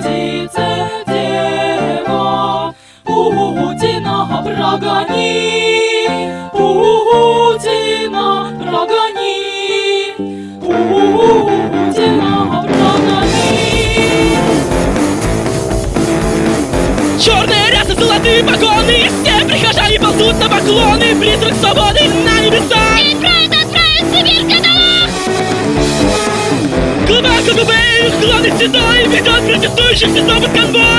Богородице, Дева, Путина прогони, Путина прогони, Путина прогони. Черные рясы, золотые погоны И все прихожане ползут на поклоны Призрак свободы на небеса Ведь правда отправить в Сибирь каталог! Глубоко губы, главный седой Ведет протестующих снова конвой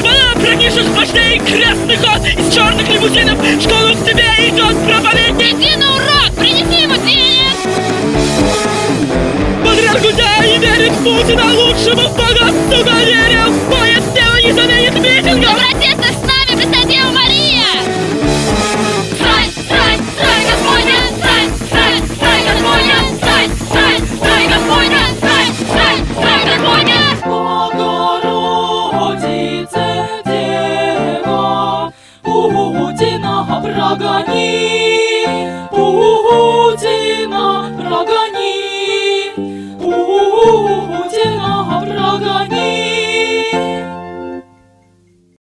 Хвала пронизших вождей Крестный ход из черных лимузинов. В школу к тебе идет проповедник. Иди на урок, принеси ему денег! Подряд гудя и верит в Путина Лучшему в Бога. сука верил Поезд тело Богородице, Дева, Путина прогони,